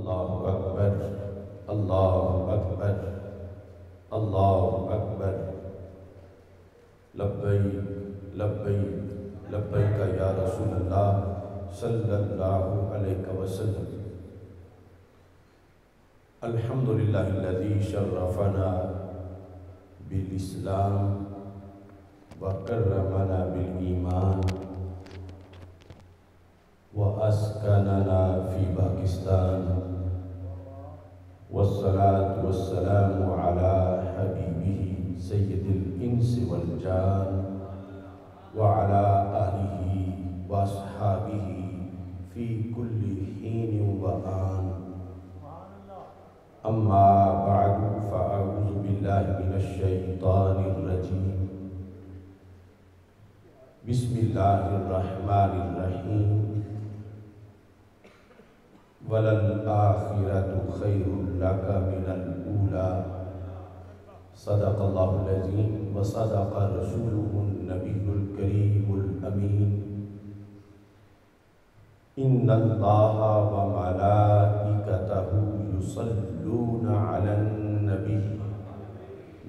اللہ اکبر اللہ اکبر اللہ اکبر لبئی لبئی لبئی کا یا رسول اللہ صلی اللہ علیہ وسلم الحمد للہ الذي شرفنا بالاسلام وكرمنا بالإيمان وأسكننا في باكستان. والصلاة والسلام على حبيبه سيد الإنس والجان وعلى آله وأصحابه في كل حين وآن. أما بعد، فأعوذ بالله من الشيطان الرجيم. بسم اللہ الرحمن الرحیم وَلَلْآخِرَةُ خَيْرٌ لَكَ مِنَ الْأُولَى. صدق اللہ العظیم وصدق رسوله النبی الكریم الامین ان اللہ وملائکته يصلون على النبی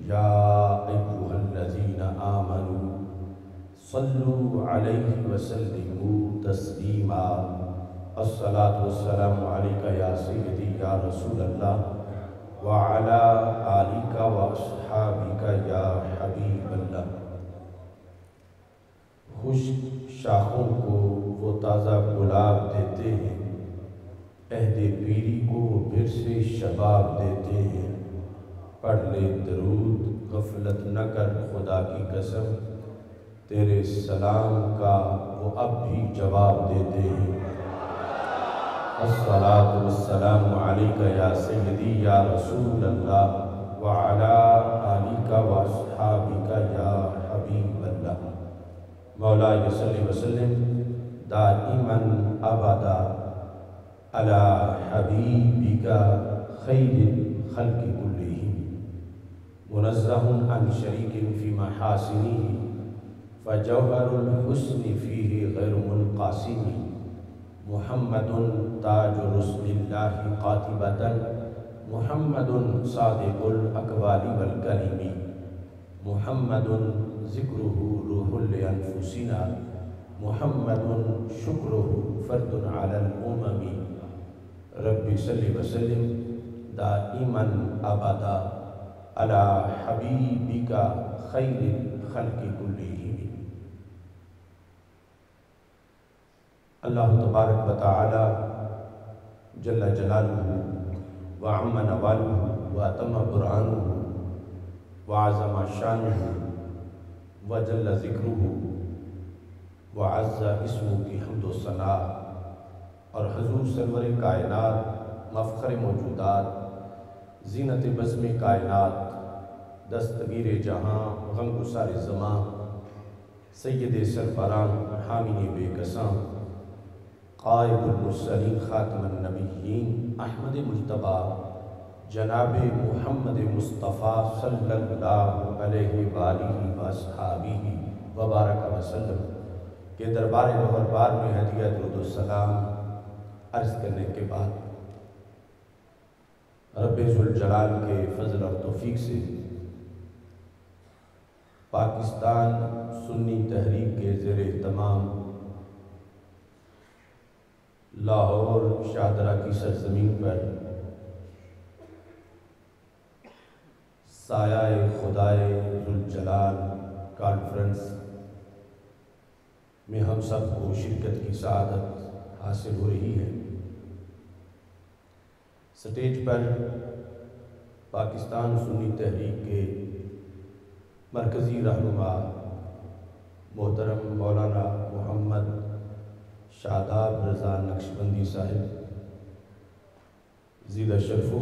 یا ایوہ الذین آمنوا صلو علیہ وسلموا تسلیما الصلاة والسلام علیکہ یا سیدی یا رسول اللہ وعلا آلکہ واصحابکہ یا حبیب اللہ خوش شاخوں کو وہ تازہ گلاب دیتے ہیں، عہد پیری کو وہ پھر سے شباب دیتے ہیں۔ پڑھ لے درود، غفلت نہ کر خدا کی قسم، تیرے سلام کا وہ اب بھی جواب دیتے ہیں۔ الصلاة والسلام علیکہ یا سیدی یا رسول اللہ وعلا آلیکہ واصحابکہ یا حبیب اللہ مولا صلی وسلم، دائما ابدا علی حبیبکہ خیر خلق کلہم منزہ عن شریک فی محاسنہ فجوہر الحسن فیہ غیر منقاسم محمد تاج رسل اللہ قاتبتا محمد صادق الاقوال والکلم، محمد ذکرہ روح لانفسنا، محمد شکرہ فرد علی الامم، رب صلی وسلم، دائما ابدا، علی حبیبک خیر خلق کلہم. اللہ تبارک و تعالی جل جلالہ وعم نوالہ واتم برہانہ وعظم شانہ وجل ذکرہ وعز اسمہ کی حمد و ثناء اور حضور سرور کائنات مفخر موجودات زینت بزم کائنات دستگیر جہاں غم گسار زمان سید سرفران حامین بے قسام قائد المرسلین خاتم النبیین احمد مجتبہ جناب محمد مصطفیٰ صلی اللہ علیہ وآلہ وآصحابہ وبارک وسلم کے دربار نور بار میں ہدیہ درود السلام عرض کرنے کے بعد رب ذوالجلال کے فضل اور توفیق سے پاکستان سنی تحریک کے زیر اہتمام لاہور شاہدرہ کی سرزمین پر۔ سایہ خدائے ذوالجلال کانفرنس میں ہم سب کو شرکت کی سعادت حاصل ہو رہی ہے۔ سٹیج پر پاکستان سنی تحریک کے مرکزی رہنما، محترم مولانا محمد شاداب رضا نقشبندی صاحب، زیدہ شرفو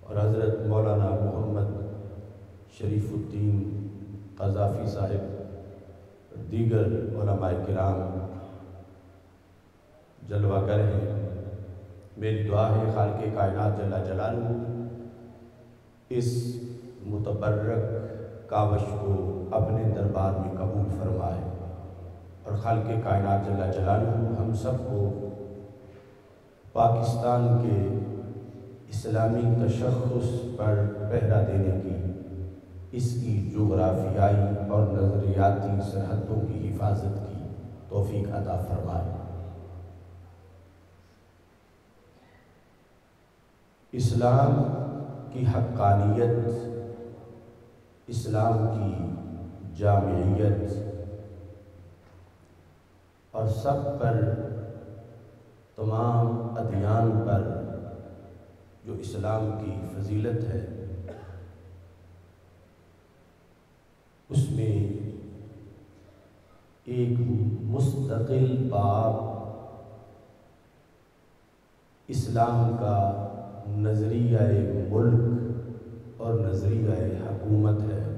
اور حضرت مولانا محمد شریف الدین قذافی صاحب، دیگر علماء کرام، جلوہ گر ہیں۔ میری دعا ہے خالق کائنات جلہ جلالہ اس متبرک کاوش کو اپنے دربار میں قبول فرمائے۔ اور خالق کائنات جلہ جلالہ، ہم سب کو پاکستان کے اسلامی تشخص پر پہرا دینے کی، اس کی جغرافیائی اور نظریاتی سرحدوں کی حفاظت کی توفیق عطا فرمائے۔ اسلام کی حقانیت، اسلام کی جامعیت اور سب پر، تمام ادیان پر جو اسلام کی فضیلت ہے، اس میں ایک مستقل باب اسلام کا نظریہ ملک اور نظریہ حکومت ہے۔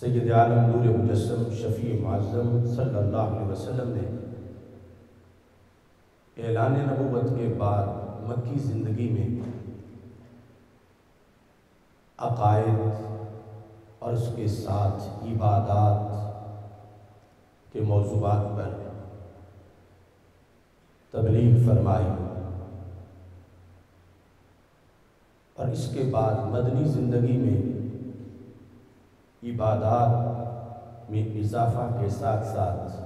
سید عالم نور مجسم شفیع معظم صلی اللہ علیہ وسلم نے اعلان نبوت کے بعد مکی زندگی میں عقائد اور اس کے ساتھ عبادات کے موضوعات پر تبلیغ فرمائی اور اس کے بعد مدنی زندگی میں عبادات میں اضافہ کے ساتھ ساتھ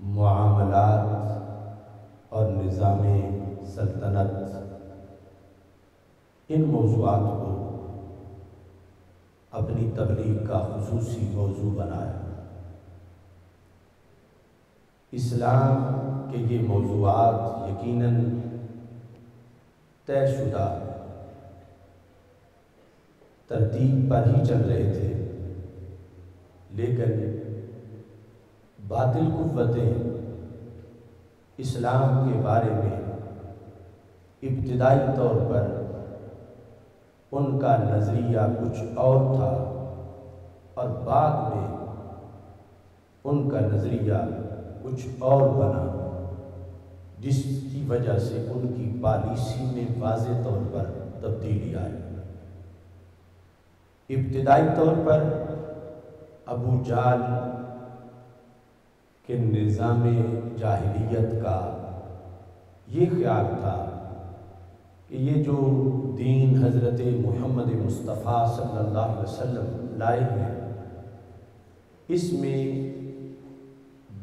معاملات اور نظام سلطنت۔ ان موضوعات کو اپنی تبلیغ کا خصوصی موضوع بنایا۔ اسلام کے یہ موضوعات یقیناً طے شدہ ترتیب پر ہی چل رہے تھے۔ لیکن باطل قوتیں اسلام کے بارے میں ابتدائی طور پر ان کا نظریہ کچھ اور تھا اور بعد میں ان کا نظریہ کچھ اور بنا، جس کی وجہ سے ان کی پالیسی میں واضح طور پر تبدیلی آئی۔ ابتدائی طور پر ابو جال کے نظام جاہلیت کا یہ خیال تھا کہ یہ جو دین حضرت محمد مصطفیٰ صلی اللہ علیہ وسلم لائے ہیں، اس میں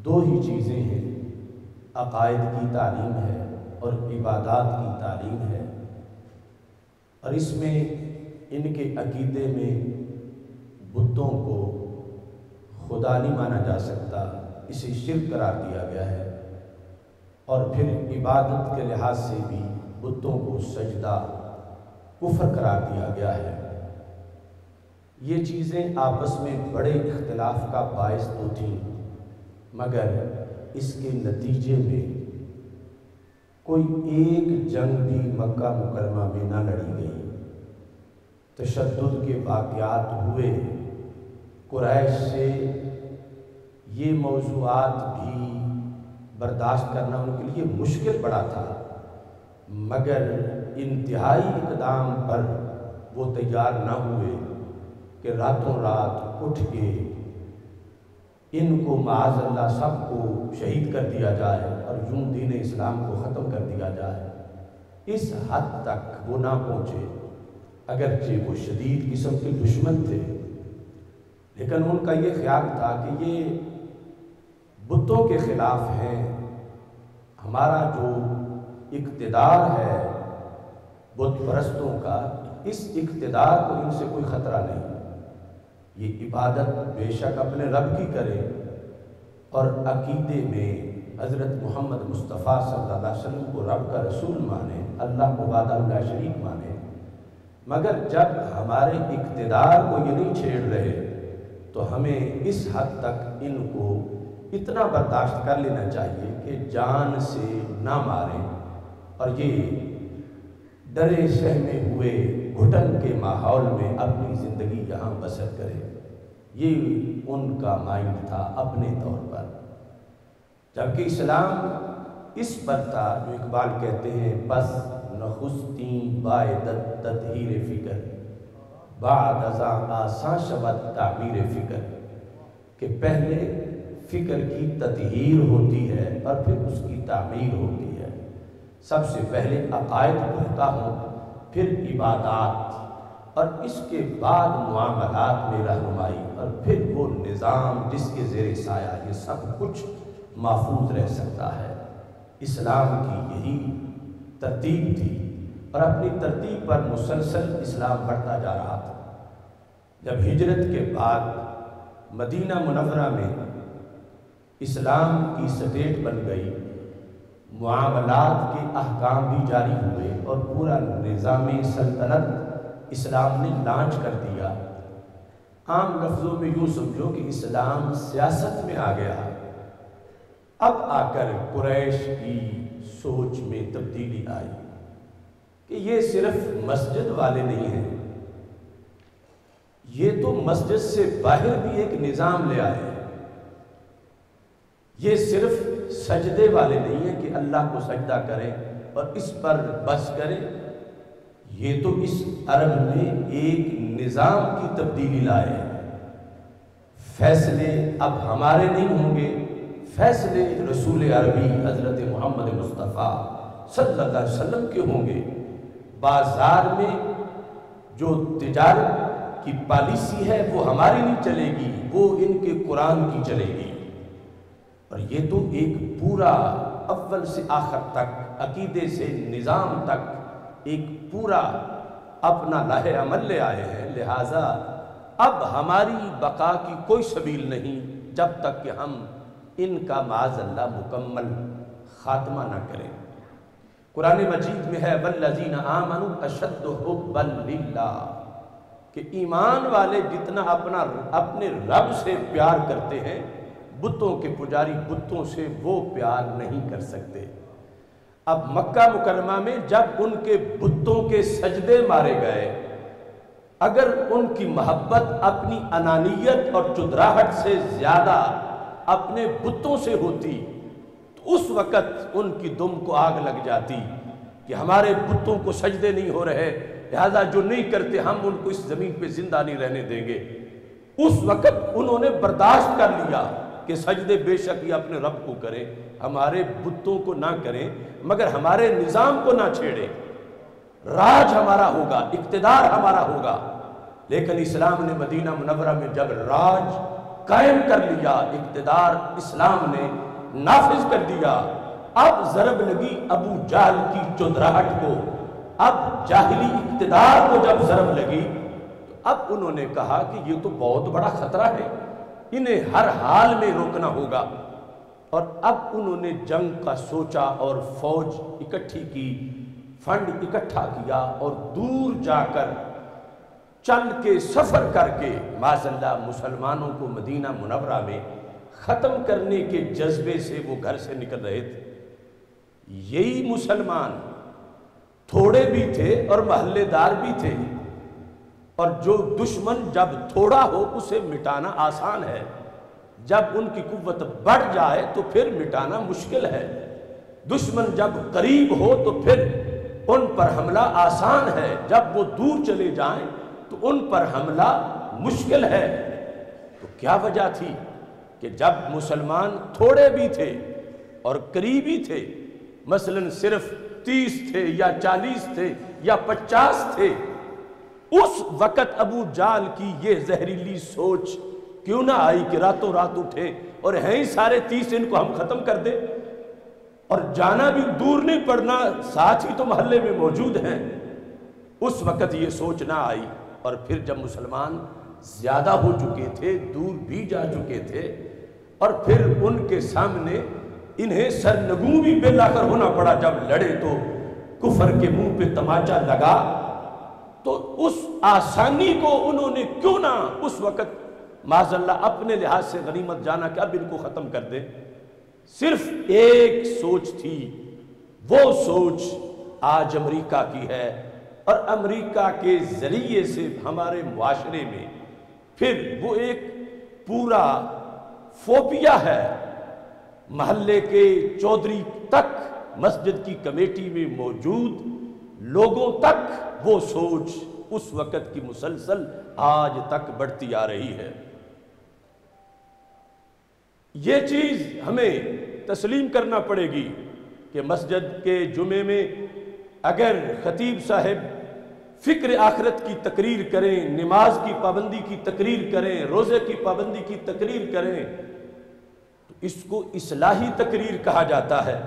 دو ہی چیزیں ہیں۔ عقائد کی تعلیم ہے اور عبادات کی تعلیم ہے۔ اور اس میں ان کے عقیدے میں بتوں کو خدا نہیں مانا جا سکتا، اسے شرک قرار دیا گیا ہے۔ اور پھر عبادت کے لحاظ سے بھی بتوں کو سجدہ، کفر قرار دیا گیا ہے۔ یہ چیزیں آپس میں بڑے اختلاف کا باعث تو تھیں، مگر اس کے نتیجے میں کوئی ایک جنگ بھی مکہ مکرمہ میں نہ لڑی گئی۔ تشدد کے واقعات ہوئے۔ قریش سے یہ موضوعات بھی برداشت کرنا ان کے لیے مشکل پڑا تھا، مگر انتہائی اقدام پر وہ تیار نہ ہوئے کہ راتوں رات اٹھ کے ان کو معاذ اللہ سب کو شہید کر دیا جائے اور یوں دین اسلام کو ختم کر دیا جائے۔ اس حد تک وہ نہ پہنچے۔ اگرچہ وہ شدید قسم کے دشمن تھے، لیکن ان کا یہ خیال تھا کہ یہ بتوں کے خلاف ہیں۔ ہمارا جو اقتدار ہے بت پرستوں کا، اس اقتدار کو ان سے کوئی خطرہ نہیں۔ یہ عبادت بے شک اپنے رب کی کرے۔ اور عقیدے میں حضرت محمد مصطفیٰ صلی اللہ علیہ وسلم کو رب کا رسول مانے، اللہ کو بادہ اللہ شریک مانے۔ مگر جب ہمارے اقتدار کو یہ نہیں چھیڑ رہے، تو ہمیں اس حد تک ان کو اتنا برداشت کر لینا چاہیے کہ جان سے نہ ماریں۔ اور یہ ڈرے سہمے ہوئے گھٹن کے ماحول میں اپنی زندگی یہاں بسر کرے۔ یہ ان کا مائنڈ تھا اپنے طور پر۔ جبکہ اسلام اس پر تھا جو اقبال کہتے ہیں، بس نخستین بائدت تطہیر فکر، بعد ازاں آسان شبت تعبیر فکر، کہ پہلے فکر کی تطہیر ہوتی ہے اور پھر اس کی تعمیر ہوتی ہے۔ سب سے پہلے عقائد پڑھتا ہوں، پھر عبادات، اور اس کے بعد معاملات میں رہنمائی، اور پھر وہ نظام جس کے زیر سایہ یہ سب کچھ محفوظ رہ سکتا ہے۔ اسلام کی یہی ترتیب تھی اور اپنی ترتیب پر مسلسل اسلام بڑھتا جا رہا تھا۔ جب ہجرت کے بعد مدینہ منورہ میں اسلام کی سٹیٹ بن گئی، معاملات کے احکام بھی جاری ہوئے اور پورا نظام سلطنت اسلام نے لانچ کر دیا۔ عام لفظوں میں یوں سمجھو کہ اسلام سیاست میں آ گیا۔ اب آ کر قریش کی سوچ میں تبدیلی آئی کہ یہ صرف مسجد والے نہیں ہیں۔ یہ تو مسجد سے باہر بھی ایک نظام لے آئے یہ صرف سجدے والے نہیں ہیں کہ اللہ کو سجدہ کریں اور اس پر بس کریں یہ تو اس عرب میں ایک نظام کی تبدیلی لائے فیصلے اب ہمارے نہیں ہوں گے۔ فیصلے رسول عربی حضرت محمد مصطفیٰ صلی اللہ علیہ وسلم کے ہوں گے۔ بازار میں جو تجارت کی پالیسی ہے وہ ہماری نہیں چلے گی، وہ ان کے قرآن کی چلے گی۔ اور یہ تو ایک پورا اول سے آخر تک، عقیدے سے نظام تک ایک پورا اپنا لاہ عمل لے آئے ہیں۔ لہٰذا اب ہماری بقا کی کوئی سبیل نہیں، جب تک کہ ہم ان کا معاذ اللہ مکمل خاتمہ نہ کریں قرآن مجید میں ہے بلزین آمن اشد حب للہ، کہ ایمان والے جتنا اپنا اپنے رب سے پیار کرتے ہیں، بتوں کے پجاری بتوں سے وہ پیار نہیں کر سکتے۔ اب مکہ مکرمہ میں جب ان کے بتوں کے سجدے مارے گئے، اگر ان کی محبت اپنی انانیت اور چدراہٹ سے زیادہ اپنے بتوں سے ہوتی، تو اس وقت ان کی دم کو آگ لگ جاتی کہ ہمارے بتوں کو سجدے نہیں ہو رہے، لہذا جو نہیں کرتے ہم ان کو اس زمین پہ زندہ نہیں رہنے دیں گے۔ اس وقت انہوں نے برداشت کر لیا کہ سجدے بے شک یہ اپنے رب کو کریں، ہمارے بتوں کو نہ کریں، مگر ہمارے نظام کو نہ چھیڑے راج ہمارا ہوگا، اقتدار ہمارا ہوگا۔ لیکن اسلام نے مدینہ منورہ میں جب راج قائم کر لیا، اقتدار اسلام نے نافذ کر دیا۔ اب ضرب لگی ابو جہل کی چندراہٹ کو۔ اب جاہلی اقتدار کو جب ضرب لگی، تو اب انہوں نے کہا کہ یہ تو بہت بڑا خطرہ ہے، انہیں ہر حال میں روکنا ہوگا۔ اور اب انہوں نے جنگ کا سوچا اور فوج اکٹھی کی، فنڈ اکٹھا کیا اور دور جا کر چل کے سفر کر کے معذ اللہ مسلمانوں کو مدینہ منورہ میں ختم کرنے کے جذبے سے وہ گھر سے نکل رہے تھے۔ یہی مسلمان تھوڑے بھی تھے اور محلے دار بھی تھے۔ اور جو دشمن جب تھوڑا ہو اسے مٹانا آسان ہے۔ جب ان کی قوت بڑھ جائے تو پھر مٹانا مشکل ہے۔ دشمن جب قریب ہو تو پھر ان پر حملہ آسان ہے۔ جب وہ دور چلے جائیں ان پر حملہ مشکل ہے۔ تو کیا وجہ تھی کہ جب مسلمان تھوڑے بھی تھے اور قریبی تھے، مثلا صرف تیس تھے یا چالیس تھے یا پچاس تھے، اس وقت ابو جال کی یہ زہریلی سوچ کیوں نہ آئی کہ راتوں رات اٹھے اور ہیں ہی سارے تیس، ان کو ہم ختم کر دیں۔ اور جانا بھی دور نہیں پڑنا، ساتھ ہی تو محلے میں موجود ہیں۔ اس وقت یہ سوچ نہ آئی۔ اور پھر جب مسلمان زیادہ ہو چکے تھے، دور بھی جا چکے تھے، اور پھر ان کے سامنے انہیں سرنگو بھی بے لا کر ہونا پڑا۔ جب لڑے تو کفر کے منہ پہ تماچا لگا۔ تو اس آسانی کو انہوں نے کیوں نہ اس وقت معذ اللہ اپنے لحاظ سے غنیمت جانا کہ اب ان کو ختم کر دے۔ صرف ایک سوچ تھی، وہ سوچ آج امریکہ کی ہے۔ اور امریکہ کے ذریعے سے ہمارے معاشرے میں پھر وہ ایک پورا فوبیا ہے۔ محلے کے چودھری تک مسجد کی کمیٹی میں موجود لوگوں تک وہ سوچ اس وقت کی مسلسل آج تک بڑھتی آ رہی ہے۔ یہ چیز ہمیں تسلیم کرنا پڑے گی کہ مسجد کے جمعے میں اگر خطیب صاحب فکر آخرت کی تقریر کریں، نماز کی پابندی کی تقریر کریں، روزے کی پابندی کی تقریر کریں، تو اس کو اصلاحی تقریر کہا جاتا ہے۔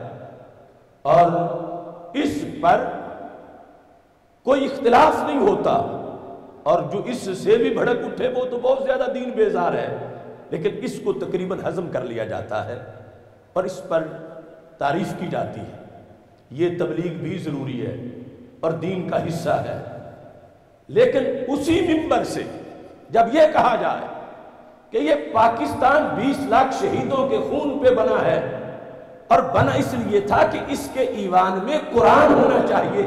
اور اس پر کوئی اختلاف نہیں ہوتا۔ اور جو اس سے بھی بھڑک اٹھے، وہ تو بہت زیادہ دین بیزار ہے۔ لیکن اس کو تقریباً ہضم کر لیا جاتا ہے۔ اور اس پر تعریف کی جاتی ہے۔ یہ تبلیغ بھی ضروری ہے۔ اور دین کا حصہ ہے۔ لیکن اسی ممبر سے جب یہ کہا جائے کہ یہ پاکستان بیس لاکھ شہیدوں کے خون پہ بنا ہے اور بنا اس لیے تھا کہ اس کے ایوان میں قرآن ہونا چاہیے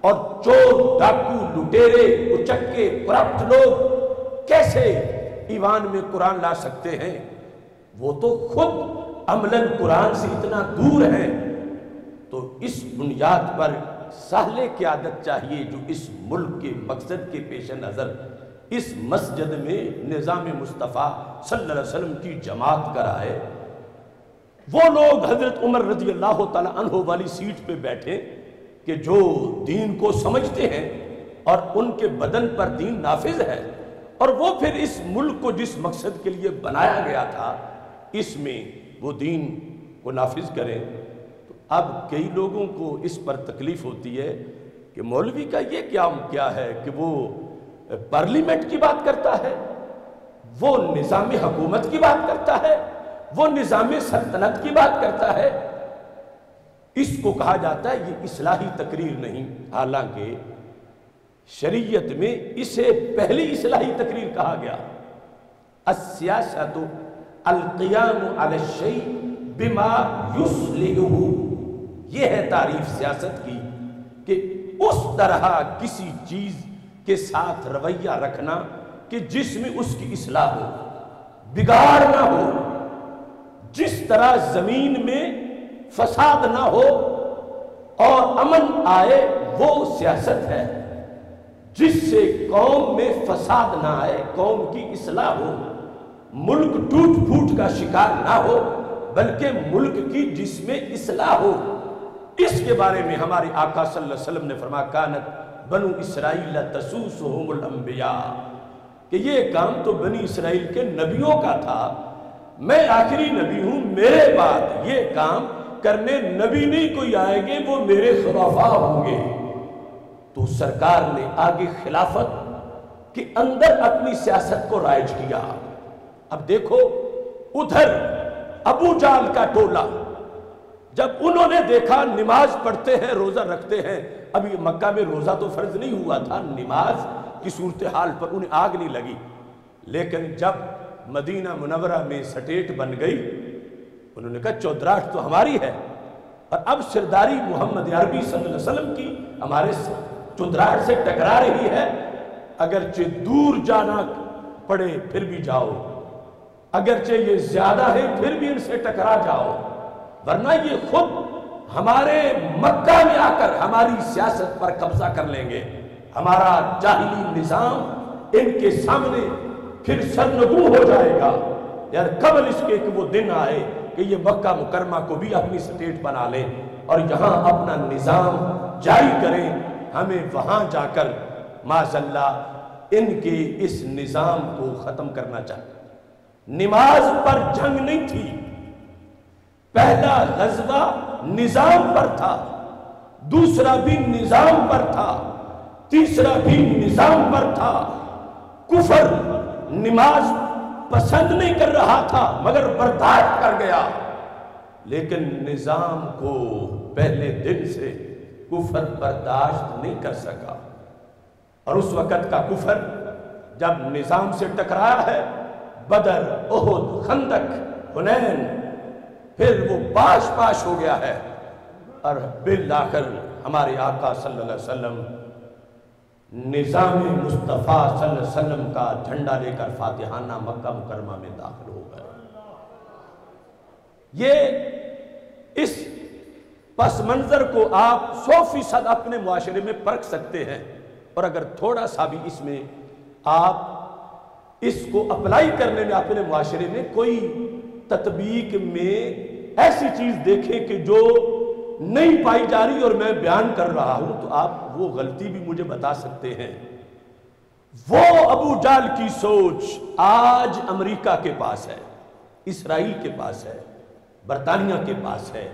اور چور ڈاکو لٹیرے، اچکے کرپٹ لوگ کیسے ایوان میں قرآن لا سکتے ہیں؟ وہ تو خود عملاً قرآن سے اتنا دور ہے تو اس بنیاد پر سہلے کی عادت چاہیے جو اس ملک کے مقصد کے پیش نظر، اس مسجد میں نظام مصطفیٰ صلی اللہ علیہ وسلم کی جماعت کرائے۔ وہ لوگ حضرت عمر رضی اللہ تعالیٰ عنہ والی سیٹ پہ بیٹھے کہ جو دین کو سمجھتے ہیں اور ان کے بدن پر دین نافذ ہے، اور وہ پھر اس ملک کو جس مقصد کے لیے بنایا گیا تھا، اس میں وہ دین کو نافذ کریں۔ اب کئی لوگوں کو اس پر تکلیف ہوتی ہے کہ مولوی کا یہ کیا کیا ہے کہ وہ پارلیمنٹ کی بات کرتا ہے، وہ نظام حکومت کی بات کرتا ہے، وہ نظام سلطنت کی بات کرتا ہے۔ اس کو کہا جاتا ہے یہ اصلاحی تقریر نہیں، حالانکہ شریعت میں اسے پہلی اصلاحی تقریر کہا گیا۔ السیاست القیام علی الشیء بما یسلحہ یہ ہے تعریف سیاست کی کہ اس طرح کسی چیز کے ساتھ رویہ رکھنا کہ جس میں اس کی اصلاح ہو، بگاڑ نہ ہو، جس طرح زمین میں فساد نہ ہو اور امن آئے، وہ سیاست ہے۔ جس سے قوم میں فساد نہ آئے، قوم کی اصلاح ہو۔ ملک ٹوٹ پھوٹ کا شکار نہ ہو، بلکہ ملک کی جس میں اصلاح ہو۔ اس کے بارے میں ہمارے آقا صلی اللہ علیہ وسلم نے فرما کانت بنو اسرائیل تسوسہم الانبیاء۔ کہ یہ کام تو بنی اسرائیل کے نبیوں کا تھا۔ میں آخری نبی ہوں، میرے بعد یہ کام کرنے نبی نہیں کوئی آئے گے، وہ میرے خلافہ ہوں گے۔ تو سرکار نے آگے خلافت کے اندر اپنی سیاست کو رائج کیا۔ اب دیکھو، ادھر ابو جال کا ٹولہ۔ جب انہوں نے دیکھا نماز پڑھتے ہیں، روزہ رکھتے ہیں ابھی مکہ میں روزہ تو فرض نہیں ہوا تھا، نماز کی صورتحال پر انہیں آگ نہیں لگی۔ لیکن جب مدینہ منورہ میں سٹیٹ بن گئی، انہوں نے کہا چودراہٹ تو ہماری ہے، اور اب سرداری محمد عربی صلی اللہ علیہ وسلم کی ہمارے چودراہٹ سے ٹکرا رہی ہے۔ اگرچہ دور جانا پڑے، پھر بھی جاؤ۔ اگرچہ یہ زیادہ ہے، پھر بھی ان سے ٹکرا جاؤ۔ ورنہ یہ خود ہمارے مکہ میں آ کر ہماری سیاست پر قبضہ کر لیں گے۔ ہمارا جاہلی نظام ان کے سامنے پھر سرنگو ہو جائے گا۔ یار قبل اس کے کہ وہ دن آئے کہ یہ مکہ مکرمہ کو بھی اپنی سٹیٹ بنا لیں اور یہاں اپنا نظام جاری کریں۔ ہمیں وہاں جا کر معذ اللہ ان کے اس نظام کو ختم کرنا چاہتے نماز پر جنگ نہیں تھی۔ پہلا غزوہ نظام پر تھا، دوسرا بھی نظام پر تھا، تیسرا بھی نظام پر تھا۔ کفر نماز پسند نہیں کر رہا تھا، مگر برداشت کر گیا۔ لیکن نظام کو پہلے دن سے کفر برداشت نہیں کر سکا۔ اور اس وقت کا کفر جب نظام سے ٹکرایا ہے، بدر، احد، خندق، حنین پھر وہ پاش پاش ہو گیا ہے۔ اور بالآخر ہمارے آقا صلی اللہ علیہ وسلم نظام مصطفیٰ صلی اللہ علیہ وسلم کا جھنڈا لے کر فاتحانہ مکہ مکرمہ میں داخل ہو گئے۔ یہ اس پس منظر کو آپ سو فیصد اپنے معاشرے میں پرکھ سکتے ہیں۔ اور اگر تھوڑا سا بھی اس میں آپ اس کو اپلائی کرنے میں اپنے معاشرے میں کوئی تطبیق میں ایسی چیز دیکھیں کہ جو نہیں پائی جا رہی اور میں بیان کر رہا ہوں، تو آپ وہ غلطی بھی مجھے بتا سکتے ہیں۔ وہ ابو جال کی سوچ آج امریکہ کے پاس ہے، اسرائیل کے پاس ہے، برطانیہ کے پاس ہے،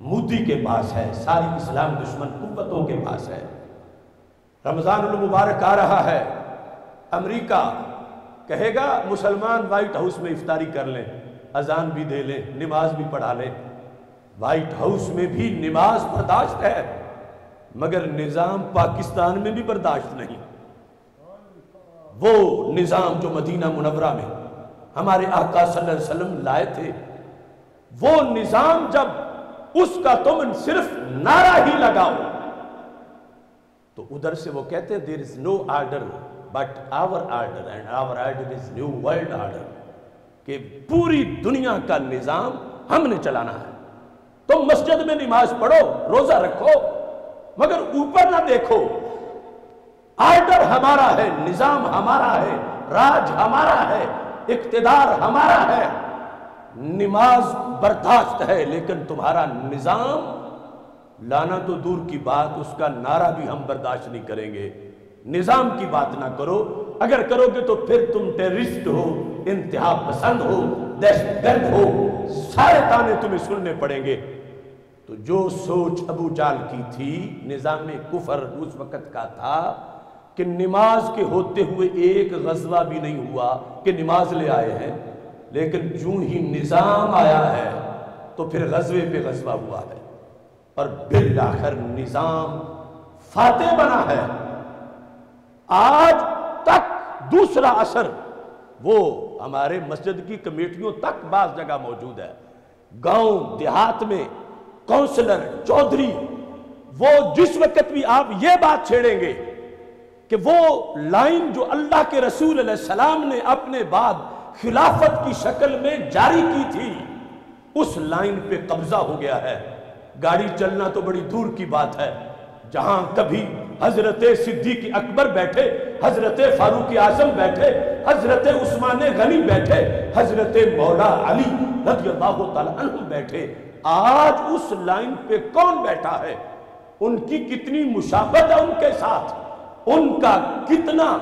مودی کے پاس ہے، ساری اسلام دشمن قوتوں کے پاس ہے۔ رمضان المبارک آ رہا ہے، امریکہ کہے گا، مسلمان وائٹ ہاؤس میں افطاری کر لیں۔ اذان بھی دے لیں، نماز بھی پڑھا لیں۔ وائٹ ہاؤس میں بھی نماز برداشت ہے، مگر نظام پاکستان میں بھی برداشت نہیں۔ وہ نظام جو مدینہ منورہ میں ہمارے آقا صلی اللہ علیہ وسلم لائے تھے، وہ نظام جب اس کا تم صرف نعرہ ہی لگاؤ، تو ادھر سے وہ کہتے ہیں there is no order but our order and our order is new world order کہ پوری دنیا کا نظام ہم نے چلانا ہے۔ تم مسجد میں نماز پڑھو، روزہ رکھو، مگر اوپر نہ دیکھو۔ آرڈر ہمارا ہے، نظام ہمارا ہے، راج ہمارا ہے، اقتدار ہمارا ہے۔ نماز برداشت ہے، لیکن تمہارا نظام، لانا تو دور کی بات، اس کا نعرہ بھی ہم برداشت نہیں کریں گے۔ نظام کی بات نہ کرو۔ اگر کرو گے تو پھر تم ٹیرسٹ ہو۔ انتہا پسند ہو، دہشت گرد ہو، سارے تانے تمہیں سننے پڑیں گے۔ تو جو سوچ ابو جال کی تھی، نظام کفر اس وقت کا تھا کہ نماز کے ہوتے ہوئے ایک غزوہ بھی نہیں ہوا کہ نماز لے آئے ہیں، لیکن جو ہی نظام آیا ہے تو پھر غزوے پہ غزوہ ہوا ہے۔ اور بالآخر نظام فاتح بنا ہے۔ آج تک دوسرا اثر وہ ہمارے مسجد کی کمیٹیوں تک بعض جگہ موجود ہے۔ گاؤں، دیہات میں کونسلر، چودھری، وہ جس وقت بھی آپ یہ بات چھیڑیں گے کہ وہ لائن جو اللہ کے رسول علیہ السلام نے اپنے بعد خلافت کی شکل میں جاری کی تھی، اس لائن پہ قبضہ ہو گیا ہے۔ گاڑی چلنا تو بڑی دور کی بات ہے، جہاں کبھی حضرت صدیق اکبر بیٹھے، حضرت فاروق اعظم بیٹھے، حضرت عثمان غنی بیٹھے، حضرت مولا علی رضی اللہ تعالیٰ عنہ بیٹھے۔ آج اس لائن پہ کون بیٹھا ہے؟ ان کی کتنی مشابت ہے ان کے ساتھ؟ ان کا کتنا،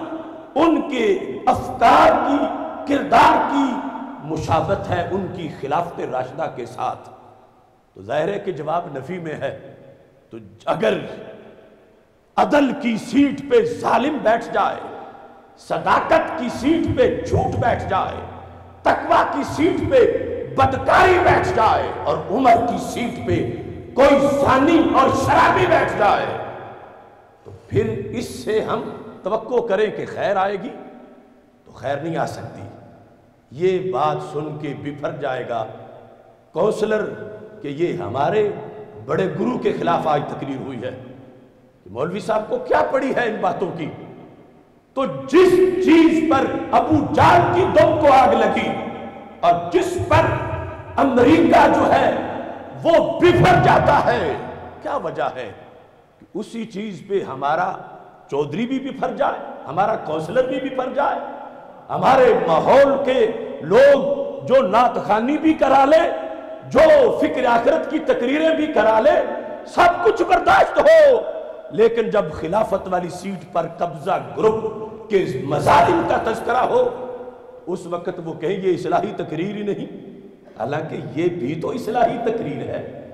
ان کے افکار کی، کردار کی مشابت ہے ان کی خلافت راشدہ کے ساتھ؟ تو ظاہر ہے کہ جواب نفی میں ہے۔ تو اگر عدل کی سیٹ پہ ظالم بیٹھ جائے، صداقت کی سیٹ پہ جھوٹ بیٹھ جائے، تقوی کی سیٹ پہ بدکاری بیٹھ جائے اور عمر کی سیٹ پہ کوئی ثانی اور شرابی بیٹھ جائے۔ تو پھر اس سے ہم توقع کریں کہ خیر آئے گی تو خیر نہیں آ سکتی۔ یہ بات سن کے بفر جائے گا۔ کونسلر، کہ یہ ہمارے بڑے گرو کے خلاف آج تقریر ہوئی ہے۔ کہ مولوی صاحب کو کیا پڑی ہے ان باتوں کی؟ تو جس چیز پر ابو جال کی دم کو آگ لگی اور جس پر امریکہ جو ہے وہ بفر جاتا ہے، کیا وجہ ہے کہ اسی چیز پہ ہمارا چودری بھی بفر جائے، ہمارا کونسلر بھی بفر جائے، ہمارے ماحول کے لوگ جو ناتخانی بھی کرا لے، جو فکر آخرت کی تقریریں بھی کرا لے، سب کچھ برداشت ہو۔ لیکن جب خلافت والی سیٹ پر قبضہ گروپ کے مظالم کا تذکرہ ہو، اس وقت وہ کہیں یہ اصلاحی تقریر ہی نہیں۔ حالانکہ یہ بھی تو اصلاحی تقریر ہے۔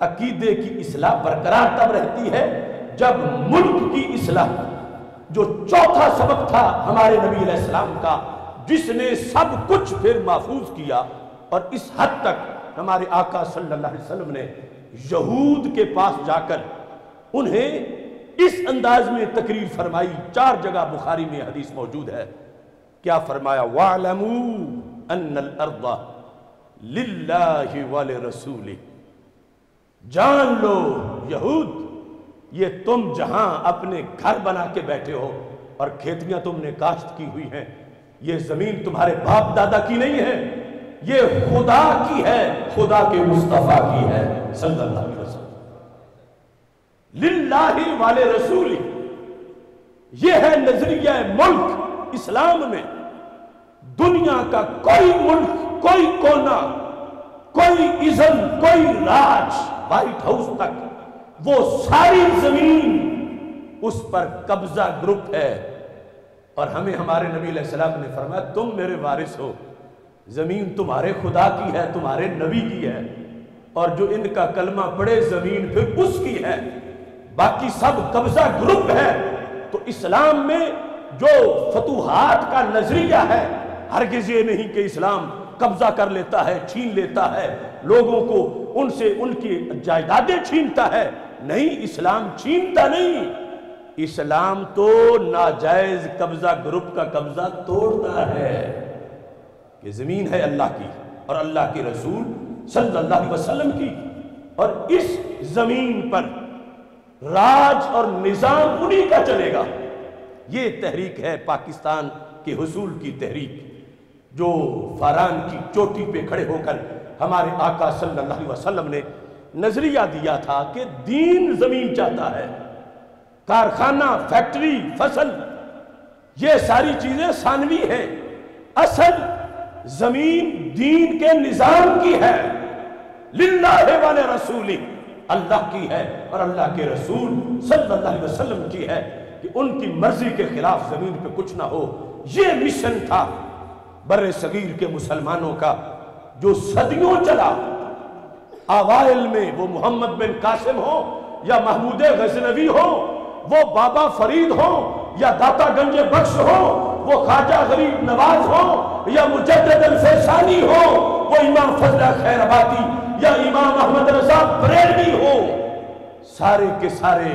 عقیدے کی اصلاح برقرار تب رہتی ہے جب ملک کی اصلاح، جو چوتھا سبق تھا ہمارے نبی علیہ السلام کا، جس نے سب کچھ پھر محفوظ کیا۔ اور اس حد تک ہمارے آقا صلی اللہ علیہ وسلم نے یہود کے پاس جا کر انہیں اس انداز میں تقریر فرمائی۔ چار جگہ بخاری میں حدیث موجود ہے۔ کیا فرمایا؟ وَعْلَمُوا أَنَّ الْأَرْضَ لِلَّهِ وَلِرَسُولِ جان لو یہود، یہ تم جہاں اپنے گھر بنا کے بیٹھے ہو اور کھیتیاں تم نے کاشت کی ہوئی ہیں، یہ زمین تمہارے باپ دادا کی نہیں ہے، یہ خدا کی ہے، خدا کے مصطفیٰ کی ہے۔ صلی اللہ علیہ وسلم۔ للہ والے رسول یہ ہے نظریہ ملک اسلام میں۔ دنیا کا کوئی ملک، کوئی کونا، کوئی ازن کوئی راج وائٹ ہاؤس تک، وہ ساری زمین اس پر قبضہ گروپ ہے۔ اور ہمیں ہمارے نبی علیہ السلام نے فرمایا، تم میرے وارث ہو۔ زمین تمہارے خدا کی ہے، تمہارے نبی کی ہے۔ اور جو ان کا کلمہ پڑے زمین پھر اس کی ہے۔ باقی سب قبضہ گروپ ہے، تو اسلام میں جو فتوحات کا نظریہ ہے، ہرگز یہ نہیں کہ اسلام قبضہ کر لیتا ہے، چھین لیتا ہے، لوگوں کو ان سے ان کی جائیدادیں چھینتا ہے۔ نہیں، اسلام چھینتا نہیں۔ اسلام تو ناجائز قبضہ گروپ کا قبضہ توڑتا ہے۔ کہ زمین ہے اللہ کی اور اللہ کے رسول صلی اللہ علیہ وسلم کی۔ اور اس زمین پر راج اور نظام انہی کا چلے گا۔ یہ تحریک ہے پاکستان کے حصول کی تحریک، جو فاران کی چوٹی پہ کھڑے ہو کر ہمارے آقا صلی اللہ علیہ وسلم نے نظریہ دیا تھا کہ دین زمین چاہتا ہے، کارخانہ، فیکٹری، فصل، یہ ساری چیزیں ثانوی ہیں۔ اصل زمین دین کے نظام کی ہے۔ للہ والے رسولی۔ اللہ کی ہے اور اللہ کے رسول صلی اللہ علیہ وسلم کی ہے کہ ان کی مرضی کے خلاف زمین پہ کچھ نہ ہو۔ یہ مشن تھا بر صغیر کے مسلمانوں کا جو صدیوں چلا۔ آوائل میں وہ محمد بن قاسم ہو یا محمود غزنوی ہو، وہ بابا فرید ہو یا داتا گنج بخش ہو، وہ خواجہ غریب نواز ہو یا مجدد الفیسانی ہو، وہ امام فضل خیر آبادی یا امام احمد رضا بریلوی ہو، سارے کے سارے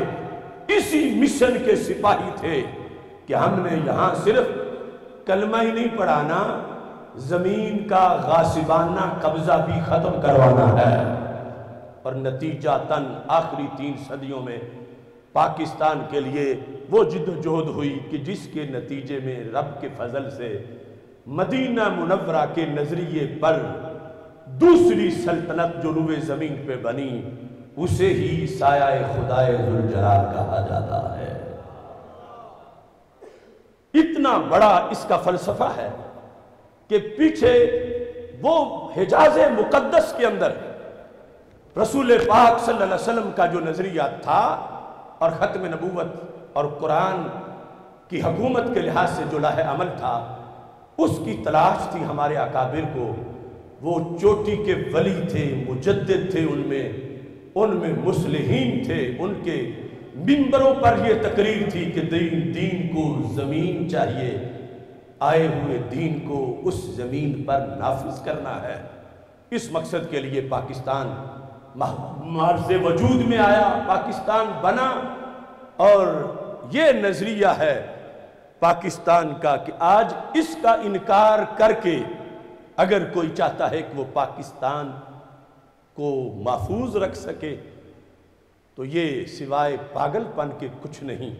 اسی مشن کے سپاہی تھے کہ ہم نے یہاں صرف کلمہ ہی نہیں پڑھانا، زمین کا غاسبانہ قبضہ بھی ختم کروانا ہے۔ اور نتیجہ تن آخری تین صدیوں میں پاکستان کے لیے وہ جد و جہد ہوئی کہ جس کے نتیجے میں رب کے فضل سے مدینہ منورہ کے نظریے پر دوسری سلطنت جو روئے زمین پہ بنی، اسے ہی سایہ خدائے ذوالجلال کہا جاتا ہے۔ اتنا بڑا اس کا فلسفہ ہے کہ پیچھے وہ حجاز مقدس کے اندر رسول پاک صلی اللہ علیہ وسلم کا جو نظریہ تھا اور ختم نبوت اور قرآن کی حکومت کے لحاظ سے جو لاہ عمل تھا، اس کی تلاش تھی ہمارے اکابر کو وہ چوٹی کے ولی تھے، مجدد تھے ان میں ان میں مسلحین تھے، ان کے ممبروں پر یہ تقریر تھی کہ دین دین کو زمین چاہیے۔ آئے ہوئے دین کو اس زمین پر نافذ کرنا ہے۔ اس مقصد کے لیے پاکستان مارز وجود میں آیا، پاکستان بنا۔ اور یہ نظریہ ہے پاکستان کا کہ آج اس کا انکار کر کے اگر کوئی چاہتا ہے کہ وہ پاکستان کو محفوظ رکھ سکے، تو یہ سوائے پاگل پن کے کچھ نہیں۔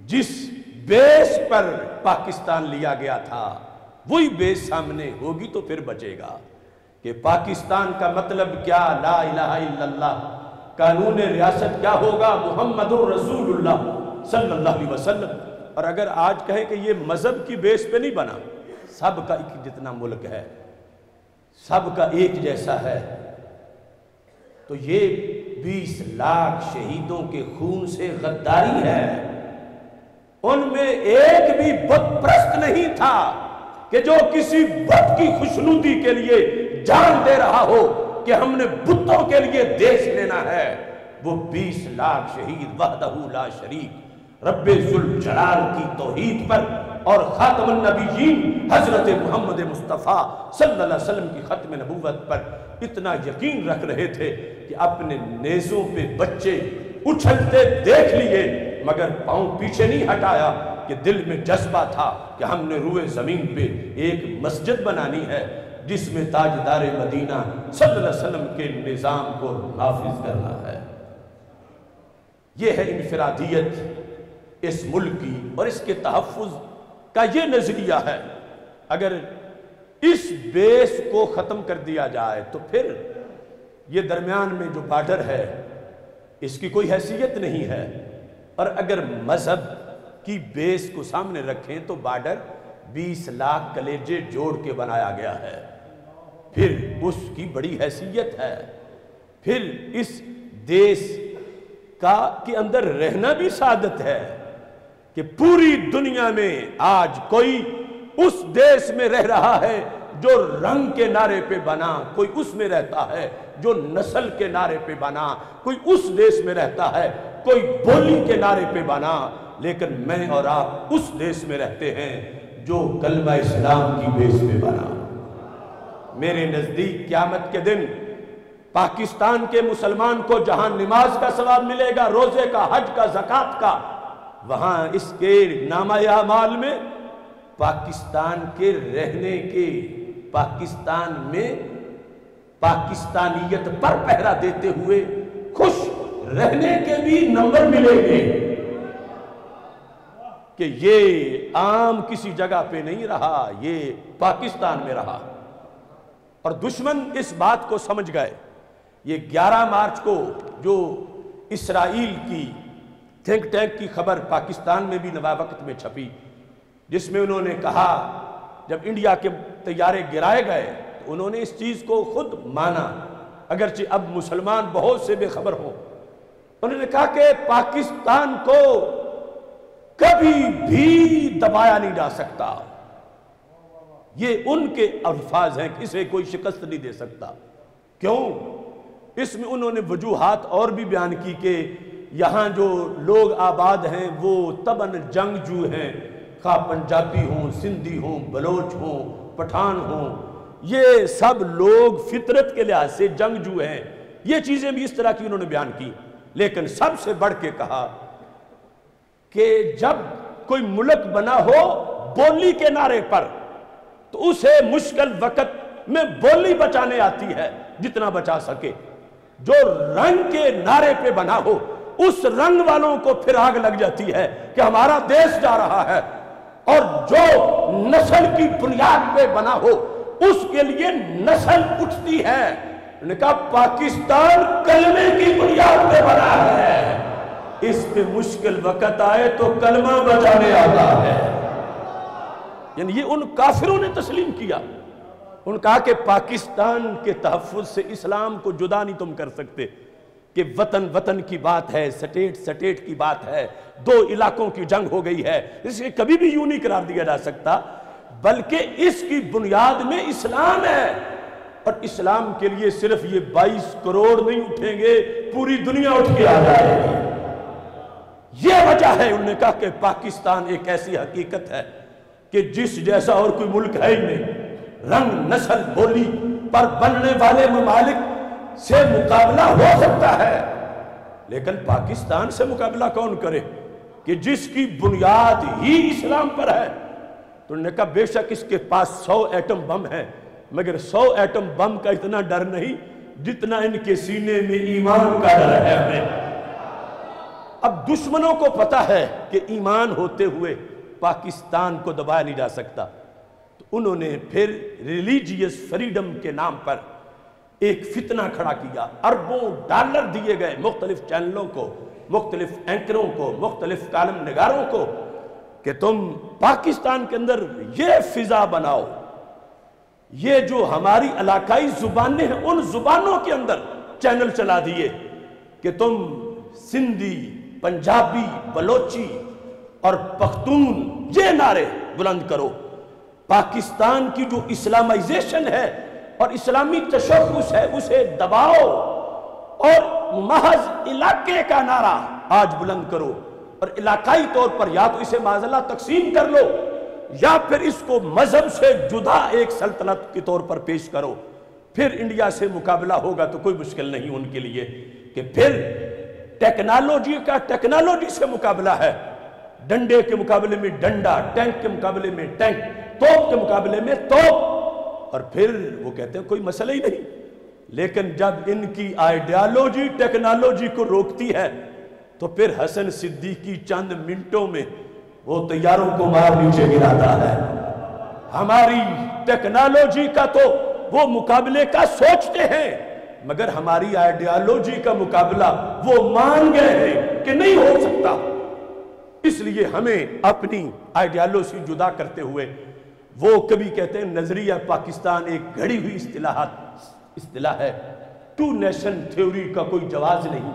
جس بیس پر پاکستان لیا گیا تھا، وہی بیس سامنے ہوگی تو پھر بچے گا۔ کہ پاکستان کا مطلب کیا؟ لا الہ الا اللہ۔ قانون ریاست کیا ہوگا؟ محمد رسول اللہ صلی اللہ علیہ وسلم۔ اور اگر آج کہے کہ یہ مذہب کی بیس پہ نہیں بنا سب کا ایک جتنا ملک ہے سب کا ایک جیسا ہے۔ تو یہ بیس لاکھ شہیدوں کے خون سے غداری ہے۔ ان میں ایک بھی بت پرست نہیں تھا کہ جو کسی بت کی خوشنودی کے لیے جان دے رہا ہو کہ ہم نے بتوں کے لیے دیش لینا ہے۔ وہ بیس لاکھ شہید وحدہ لا شریک رب ذوالجلال کی توحید پر اور خاتم النبیین حضرت محمد مصطفیٰ صلی اللہ علیہ وسلم کی ختم نبوت پر اتنا یقین رکھ رہے تھے کہ اپنے نیزوں پہ بچے اچھلتے دیکھ لیے، مگر پاؤں پیچھے نہیں ہٹایا کہ دل میں جذبہ تھا کہ ہم نے روئے زمین پہ ایک مسجد بنانی ہے، جس میں تاجدار مدینہ صلی اللہ علیہ وسلم کے نظام کو نافذ کرنا ہے۔ یہ ہے انفرادیت اس ملک کی اور اس کے تحفظ کا یہ نظریہ ہے، اگر اس بیس کو ختم کر دیا جائے تو پھر یہ درمیان میں جو بارڈر ہے، اس کی کوئی حیثیت نہیں ہے۔ اور اگر مذہب کی بیس کو سامنے رکھیں تو بارڈر بیس لاکھ کلیجے جوڑ کے بنایا گیا ہے۔ پھر اس کی بڑی حیثیت ہے۔ پھر اس دیس کا کے اندر رہنا بھی سعادت ہے۔ کہ پوری دنیا میں آج کوئی اس دیس میں رہ رہا ہے جو رنگ کے نعرے پہ بنا، کوئی اس میں رہتا ہے جو نسل کے نعرے پہ بنا، کوئی اس دیس میں رہتا ہے، کوئی بولی کے نعرے پہ بنا۔ لیکن میں اور آپ اس دیس میں رہتے ہیں جو کلمہ اسلام کی بیس پہ بنا۔ میرے نزدیک قیامت کے دن پاکستان کے مسلمان کو جہاں نماز کا ثواب ملے گا، روزے کا، حج کا زکاة کا وہاں اس کے نامہ اعمال میں پاکستان کے رہنے کے، پاکستان میں پاکستانیت پر پہرا دیتے ہوئے خوش رہنے کے بھی نمبر ملیں گے۔ کہ یہ عام کسی جگہ پہ نہیں رہا، یہ پاکستان میں رہا۔ اور دشمن اس بات کو سمجھ گئے، یہ گیارہ مارچ کو جو اسرائیل کی تھنک ٹینک کی خبر پاکستان میں بھی نوا وقت میں چھپی، جس میں انہوں نے کہا، جب انڈیا کے تیارے گرائے گئے تو انہوں نے اس چیز کو خود مانا، اگرچہ اب مسلمان بہت سے بے خبر ہوں۔ انہوں نے کہا کہ پاکستان کو کبھی بھی دبایا نہیں جا سکتا۔ یہ ان کے الفاظ ہیں کہ اسے کوئی شکست نہیں دے سکتا۔ کیوں؟ اس میں انہوں نے وجوہات اور بھی بیان کی کہ یہاں جو لوگ آباد ہیں وہ تبن جنگ جو ہیں خواہ پنجابی ہوں، سندھی ہوں، بلوچ ہوں، پٹھان ہوں، یہ سب لوگ فطرت کے لحاظ سے جنگ جو ہیں، یہ چیزیں بھی اس طرح کی انہوں نے بیان کی۔ لیکن سب سے بڑھ کے کہا کہ جب کوئی ملک بنا ہو بولی کے نعرے پر، تو اسے مشکل وقت میں بولی بچانے آتی ہے جتنا بچا سکے۔ جو رنگ کے نعرے پہ بنا ہو اس رنگ والوں کو پھر آگ لگ جاتی ہے کہ ہمارا دیش جا رہا ہے۔ اور جو نسل کی بنیاد پہ بنا ہو، اس کے لیے نسل اٹھتی ہے۔ نے کہا، پاکستان کلمے کی بنیاد پہ بنا ہے۔ اس پہ مشکل وقت آئے تو کلمہ بچانے آتا ہے۔ یعنی یہ ان کافروں نے تسلیم کیا۔ ان کہا کہ پاکستان کے تحفظ سے اسلام کو جدا نہیں تم کر سکتے۔ کہ وطن وطن کی بات ہے، سٹیٹ سٹیٹ کی بات ہے، دو علاقوں کی جنگ ہو گئی ہے۔ اس کے کبھی بھی یوں نہیں قرار دیا جا سکتا، بلکہ اس کی بنیاد میں اسلام ہے۔ اور اسلام کے لیے صرف یہ بائیس کروڑ نہیں اٹھیں گے، پوری دنیا اٹھ کے آ جائے گی۔ یہ وجہ ہے، انہوں نے کہا کہ پاکستان ایک ایسی حقیقت ہے کہ جس جیسا اور کوئی ملک ہے ہی نہیں۔ رنگ، نسل، بولی پر بننے والے ممالک سے مقابلہ ہو سکتا ہے۔ لیکن پاکستان سے مقابلہ کون کرے کہ جس کی بنیاد ہی اسلام پر ہے؟ تو انہوں نے کہا، بے شک اس کے پاس سو ایٹم بم ہے مگر سو ایٹم بم کا اتنا ڈر نہیں جتنا ان کے سینے میں ایمان کا ڈر ہے۔ ہمیں اب دشمنوں کو پتا ہے کہ ایمان ہوتے ہوئے پاکستان کو دبایا نہیں جا سکتا۔ تو انہوں نے پھر ریلیجیس فریڈم کے نام پر ایک فتنہ کھڑا کیا، اربوں ڈالر دیے گئے مختلف چینلوں کو، مختلف اینکروں کو، مختلف کالم نگاروں کو کہ تم پاکستان کے اندر یہ فضا بناؤ، یہ جو ہماری علاقائی زبانیں ہیں، ان زبانوں کے اندر چینل چلا دیے کہ تم سندھی، پنجابی، بلوچی اور پختون یہ نعرے بلند کرو۔ پاکستان کی جو اسلامائزیشن ہے اور اسلامی تشخص ہے، اسے دباؤ اور محض علاقے کا نعرہ آج بلند کرو اور علاقائی طور پر یا تو اسے معذلہ تقسیم کر لو یا پھر اس کو مذہب سے جدا ایک سلطنت کے طور پر پیش کرو۔ پھر انڈیا سے مقابلہ ہوگا تو کوئی مشکل نہیں ان کے لیے کہ پھر ٹیکنالوجی کا ٹیکنالوجی سے مقابلہ ہے۔ ڈنڈے کے مقابلے میں ڈنڈا، ٹینک کے مقابلے میں ٹینک، توپ کے مقابلے میں توپ۔ اور پھر وہ کہتے ہیں کوئی مسئلہ ہی نہیں۔ لیکن جب ان کی آئیڈیالوجی ٹیکنالوجی کو روکتی ہے، تو پھر حسن صدیقی چند منٹوں میں وہ تیاروں کو مار نیچے گراتا ہے۔ ہماری ٹیکنالوجی کا تو وہ مقابلے کا سوچتے ہیں، مگر ہماری آئیڈیالوجی کا مقابلہ وہ مان گئے ہیں کہ نہیں ہو سکتا۔ اس لیے ہمیں اپنی آئیڈیالوجی جدا کرتے ہوئے وہ کبھی کہتے ہیں نظریہ پاکستان ایک گھڑی ہوئی اصطلاحات، اصطلاح ہے۔ ٹو نیشن تھیوری کا کوئی جواز نہیں،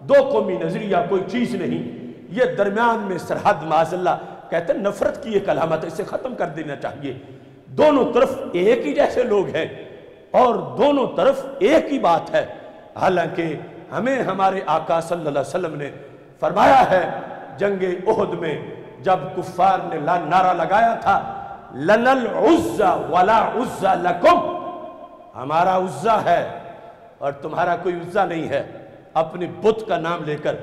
دو قومی نظریہ کوئی چیز نہیں۔ یہ درمیان میں سرحد معاذ اللہ کہتے ہیں نفرت کی ایک علامت اسے ختم کر دینا چاہیے۔ دونوں طرف ایک ہی جیسے لوگ ہیں اور دونوں طرف ایک ہی بات ہے۔ حالانکہ ہمیں ہمارے آقا صلی اللہ علیہ وسلم نے فرمایا ہے، جنگ احد میں جب کفار نے نعرہ لگایا تھا لنل عزا ولا عزا لکم ہمارا عزا ہے اور تمہارا کوئی عزا نہیں ہے۔ اپنی بت کا نام لے کر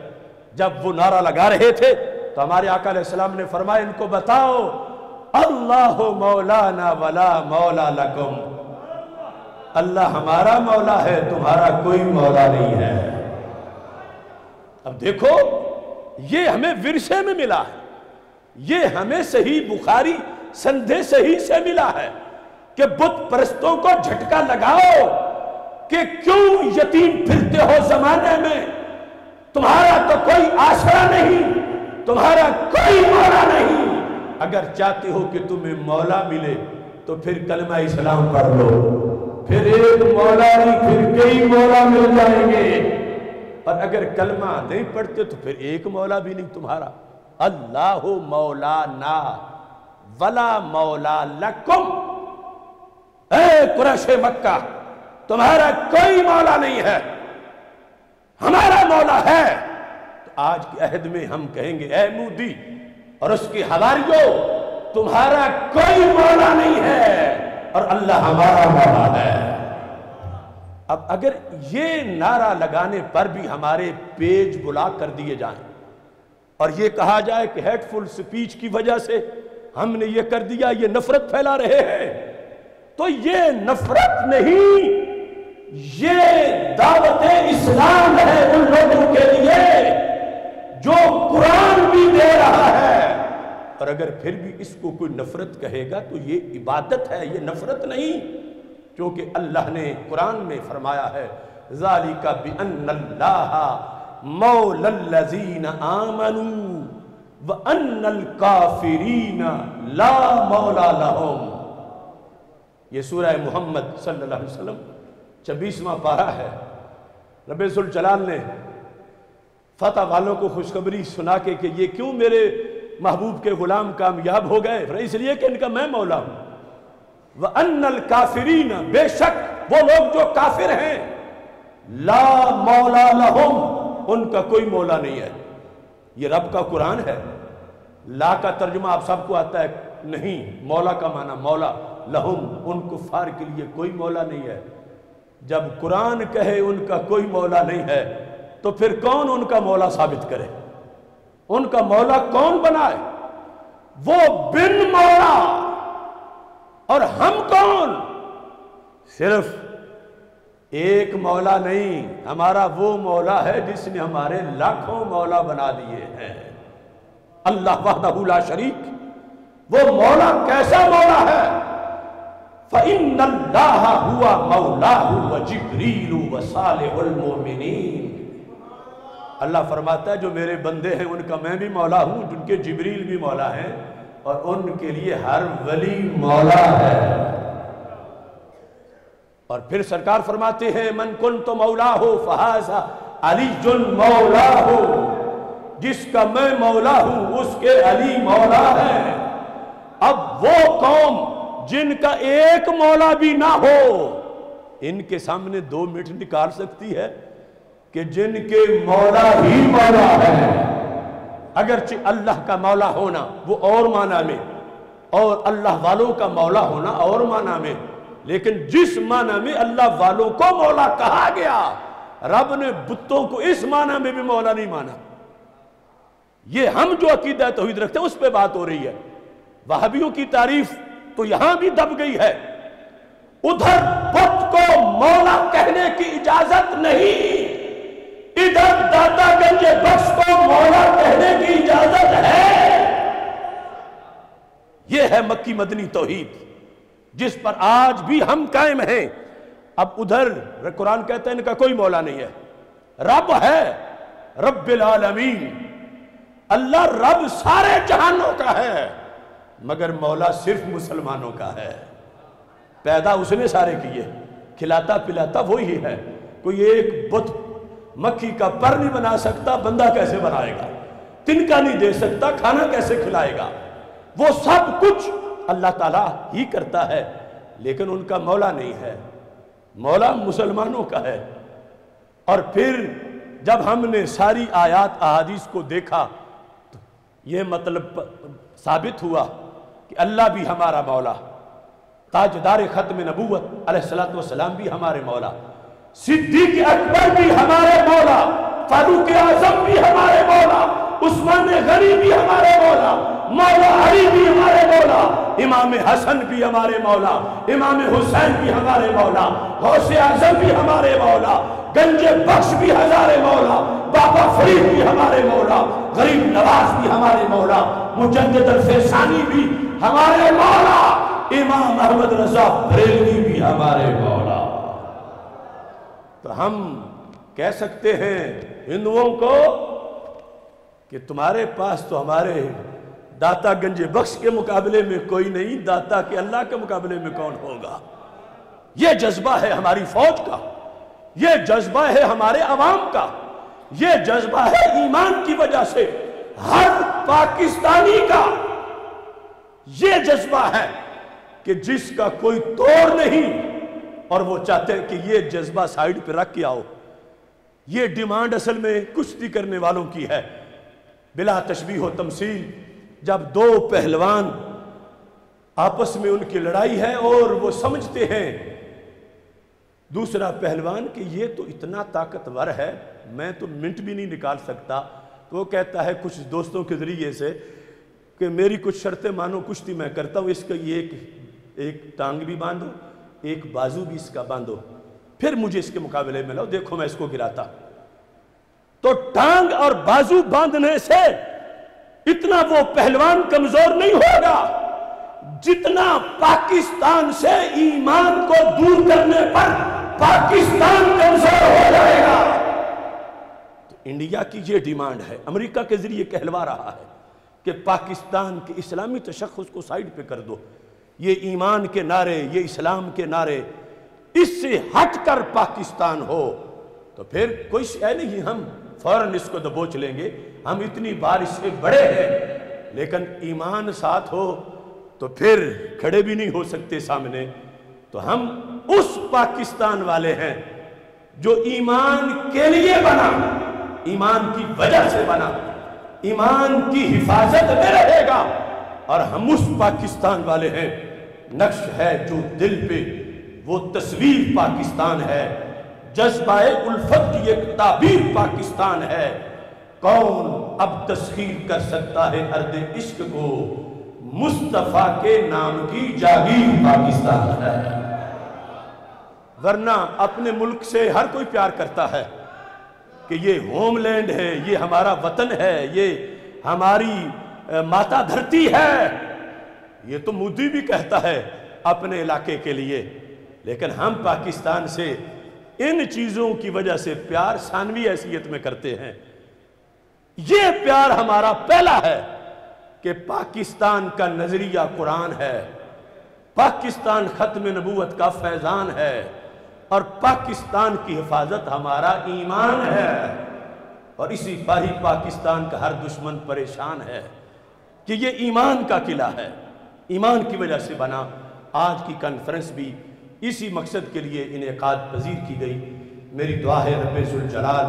جب وہ نعرہ لگا رہے تھے تو ہمارے آقا علیہ السلام نے فرمایا، ان کو بتاؤ، اللہ مولانا ولا مولا لکم۔ اللہ ہمارا مولا ہے، تمہارا کوئی مولا نہیں ہے۔ اب دیکھو، یہ ہمیں ورثے میں ملا ہے۔ یہ ہمیں صحیح بخاری سندھے صحیح سے ملا ہے کہ بت پرستوں کو جھٹکا لگاؤ کہ کیوں یتیم پھرتے ہو زمانے میں؟ تمہارا تو کوئی آسرا نہیں، تمہارا کوئی مولا نہیں۔ اگر چاہتے ہو کہ تمہیں مولا ملے، تو پھر کلمہ اسلام پڑھ لو۔ پھر ایک مولا نہیں، پھر کئی مولا مل جائیں گے۔ اور اگر کلمہ نہیں پڑھتے، تو پھر ایک مولا بھی نہیں تمہارا۔ اللہ مولا نا ولا مولا لکم۔ اے قرش مکہ، تمہارا کوئی مولا نہیں ہے۔ ہمارا مولا ہے۔ تو آج کے عہد میں ہم کہیں گے، اے مودی، اور اس کی ہواریوں تمہارا کوئی مولا نہیں ہے، اور اللہ ہمارا مولا ہے۔ اب اگر یہ نعرہ لگانے پر بھی ہمارے پیج بلا کر دیے جائیں، اور یہ کہا جائے کہ ہیٹ فل سپیچ کی وجہ سے ہم نے یہ کر دیا، یہ نفرت پھیلا رہے ہیں۔ تو یہ نفرت نہیں، یہ دعوت اسلام ہے ان لوگوں کے لیے جو قرآن بھی دے رہا ہے۔ اور اگر پھر بھی اس کو کوئی نفرت کہے گا تو یہ عبادت ہے، یہ نفرت نہیں۔ کیونکہ اللہ نے قرآن میں فرمایا ہے ذَلِكَ بِأَنَّ اللَّهَ مَوْلَ الَّذِينَ آمَنُوا۔ وَأَنَّ الْكَافِرِينَ لَا مَوْلَى لَهُمْ۔ یہ سورہ محمد صلی اللہ علیہ وسلم چبیسواں پارہ ہے۔ رب الجلال نے فتح والوں کو خوشخبری سنا کے کہ یہ کیوں میرے محبوب کے غلام کامیاب ہو گئے؟ اس لیے کہ ان کا میں مولا ہوں۔ وَأَنَّ الْكَافِرِينَ، بے شک وہ لوگ جو کافر ہیں، لا مولا لہم ان کا کوئی مولا نہیں ہے۔ یہ رب کا قرآن ہے۔ لا کا ترجمہ آپ سب کو آتا ہے، نہیں، مولا کا معنی مولا، لہم، ان کفار کے لیے کوئی مولا نہیں ہے۔ جب قرآن کہے ان کا کوئی مولا نہیں ہے، تو پھر کون ان کا مولا ثابت کرے؟ ان کا مولا کون بنائے؟ وہ بن مولا۔ اور ہم کون؟ صرف ایک مولا نہیں، ہمارا وہ مولا ہے جس نے ہمارے لاکھوں مولا بنا دیے ہیں۔ اللہ وحدہ لا شریک، وہ مولا کیسا مولا ہے؟ فَإِنَّ اللَّهَ هُوَ مَوْلَاهُ وَجِبْرِيلُ وَصَالِحُ الْمُؤْمِنِينَ۔ اللہ فرماتا ہے، جو میرے بندے ہیں، ان کا میں بھی مولا ہوں، جن کے جبریل بھی مولا ہیں، اور ان کے لیے ہر ولی مولا ہے۔ اور پھر سرکار فرماتے ہیں، من کن تو مولا ہو فہذا علی جن مولا ہو جس کا میں مولا ہوں، اس کے علی مولا ہے۔ اب وہ قوم جن کا ایک مولا بھی نہ ہو، ان کے سامنے دو منٹ نکال سکتی ہے کہ جن کے مولا ہی مولا ہے۔ اگرچہ اللہ کا مولا ہونا وہ اور معنی میں، اور اللہ والوں کا مولا ہونا اور معنی میں، لیکن جس معنی میں اللہ والوں کو مولا کہا گیا، رب نے بتوں کو اس معنی میں بھی مولا نہیں مانا۔ یہ ہم جو عقیدہ توحید رکھتے ہیں، اس پہ بات ہو رہی ہے۔ وہابیوں کی تعریف تو یہاں بھی دب گئی ہے۔ ادھر بت کو مولا کہنے کی اجازت نہیں۔ ادھر داتا گنج بخش کو مولا کہنے کی اجازت ہے۔ یہ ہے مکی مدنی توحید، جس پر آج بھی ہم قائم ہیں۔ اب ادھر قرآن کہتے ہیں، ان کا کوئی مولا نہیں ہے۔ رب ہے رب العالمین۔ اللہ رب سارے جہانوں کا ہے، مگر مولا صرف مسلمانوں کا ہے۔ پیدا اس نے سارے کیے، کھلاتا پلاتا وہی ہے۔ کوئی ایک بت مکھی کا پر نہیں بنا سکتا، بندہ کیسے بنائے گا؟ تنکا نہیں دے سکتا، کھانا کیسے کھلائے گا؟ وہ سب کچھ اللہ تعالیٰ ہی کرتا ہے، لیکن ان کا مولا نہیں ہے۔ مولا مسلمانوں کا ہے۔ اور پھر جب ہم نے ساری آیات، احادیث کو دیکھا یہ مطلب ثابت ہوا کہ اللہ بھی ہمارا مولا، تاجدار ختم نبوت علیہ السلام بھی ہمارے مولا، صدیق اکبر بھی ہمارے مولا، فاروق اعظم بھی ہمارے مولا، عثمان غنی بھی ہمارے مولا مولا علی بھی ہمارے مولا، امام حسن بھی ہمارے مولا، امام حسین بھی ہمارے مولا، غوث اعظم بھی ہمارے مولا گنج بخش بھی ہمارے مولا، بابا فرید بھی ہمارے مولا، غریب نواز بھی ہمارے مولا مجدد الفیسانی بھی ہمارے مولا، امام احمد رضا بریلوی بھی ہمارے مولا۔ تو ہم کہہ سکتے ہیں ہندوؤں کو کہ تمہارے پاس تو ہمارے داتا گنج بخش کے مقابلے میں کوئی نہیں، داتا کے اللہ کے مقابلے میں کون ہوگا؟ یہ جذبہ ہے ہماری فوج کا۔ یہ جذبہ ہے ہمارے عوام کا۔ یہ جذبہ ہے ایمان کی وجہ سے۔ ہر پاکستانی کا یہ جذبہ ہے کہ جس کا کوئی توڑ نہیں اور وہ چاہتے ہیں کہ یہ جذبہ سائیڈ پہ رکھ کے آؤ۔ یہ ڈیمانڈ اصل میں کشتی کرنے والوں کی ہے۔ بلا تشبیح و تمثیل جب دو پہلوان آپس میں ان کی لڑائی ہے اور وہ سمجھتے ہیں دوسرا پہلوان کہ یہ تو اتنا طاقتور ہے، میں تو منٹ بھی نہیں نکال سکتا۔ تو وہ کہتا ہے کچھ دوستوں کے ذریعے سے کہ میری کچھ شرطیں مانو کشتی میں کرتا ہوں، اس کا یہ ایک ایک ٹانگ بھی باندھو، ایک بازو بھی اس کا باندھو۔ پھر مجھے اس کے مقابلے میں لاؤ، دیکھو میں اس کو گراتا۔ تو ٹانگ اور بازو باندھنے سے اتنا وہ پہلوان کمزور نہیں ہوگا جتنا پاکستان سے ایمان کو دور کرنے پر پاکستان کمزور ہو جائے گا۔ تو انڈیا کی یہ ڈیمانڈ ہے، امریکہ کے ذریعے کہلوا رہا ہے کہ پاکستان کے اسلامی تشخص کو سائیڈ پہ کر دو۔ یہ ایمان کے نعرے، یہ اسلام کے نعرے، اس سے ہٹ کر پاکستان ہو۔ تو پھر کوئی شے نہیں، ہم فوراً اس کو دبوچ لیں گے۔ ہم اتنی بار اس سے بڑے ہیں، لیکن ایمان ساتھ ہو تو پھر کھڑے بھی نہیں ہو سکتے سامنے۔ تو ہم اس پاکستان والے ہیں جو ایمان کے لیے بنا، ایمان کی وجہ سے بنا، ایمان کی حفاظت میں رہے گا۔ اور ہم اس پاکستان والے ہیں، نقش ہے جو دل پہ، وہ تصویر پاکستان ہے۔ جذبہ الفت کی ایک تعبیر پاکستان ہے۔ کون اب تسخیر کر سکتا ہے ارد عشق کو؟ مصطفیٰ کے نام کی جاگیر پاکستان ہے۔ ورنہ اپنے ملک سے ہر کوئی پیار کرتا ہے کہ یہ ہوم لینڈ ہے، یہ ہمارا وطن ہے، یہ ہماری ماتا دھرتی ہے۔ یہ تو مودی بھی کہتا ہے اپنے علاقے کے لیے۔ لیکن ہم پاکستان سے ان چیزوں کی وجہ سے پیار ثانوی حیثیت میں کرتے ہیں۔ یہ پیار ہمارا پہلا ہے کہ پاکستان کا نظریہ قرآن ہے۔ پاکستان ختم نبوت کا فیضان ہے۔ اور پاکستان کی حفاظت ہمارا ایمان ہے۔ اور اسی پر ہی پاکستان کا ہر دشمن پریشان ہے کہ یہ ایمان کا قلعہ ہے۔ ایمان کی وجہ سے بنا۔ آج کی کانفرنس بھی اسی مقصد کے لیے انعقاد پذیر کی گئی۔ میری دعا ہے رب ذوالجلال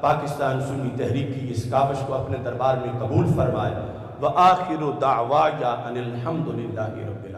پاکستان سنی تحریک کی اس کاوش کو اپنے دربار میں قبول فرمائے۔ وآخر دعوایا ان الحمدللہ رب